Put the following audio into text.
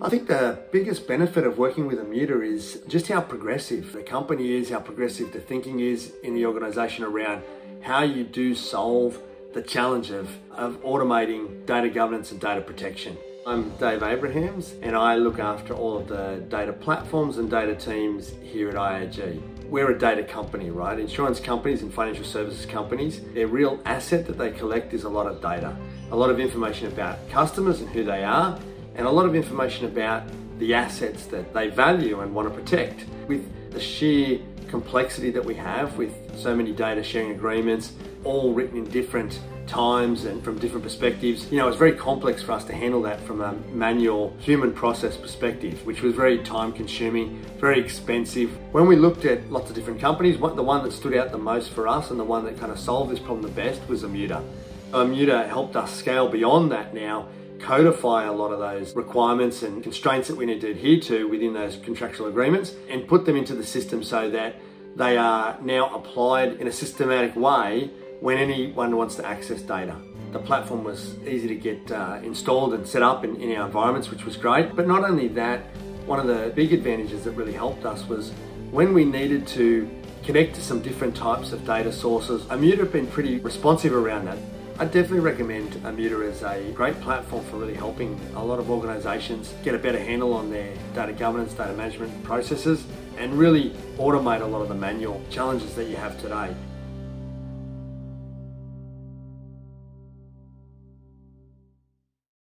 I think the biggest benefit of working with Immuta is just how progressive the company is, how progressive the thinking is in the organization around how you do solve the challenge of, of automating data governance and data protection. I'm Dave Abrahams and I look after all of the data platforms and data teams here at IAG. We're a data company, right? Insurance companies and financial services companies, their real asset that they collect is a lot of data. A lot of information about customers and who they are, and a lot of information about the assets that they value and want to protect. With the sheer complexity that we have with so many data sharing agreements, all written in different times and from different perspectives. You know, it's very complex for us to handle that from a manual human process perspective, which was very time consuming, very expensive. When we looked at lots of different companies, the one that stood out the most for us and the one that kind of solved this problem the best was Immuta. Immuta helped us scale beyond that now codify a lot of those requirements and constraints that we need to adhere to within those contractual agreements and put them into the system so that they are now applied in a systematic way when anyone wants to access data. The platform was easy to get uh, installed and set up in, in our environments, which was great. But not only that, one of the big advantages that really helped us was when we needed to connect to some different types of data sources, Immuta have been pretty responsive around that. I definitely recommend Immuta as a great platform for really helping a lot of organizations get a better handle on their data governance, data management processes, and really automate a lot of the manual challenges that you have today.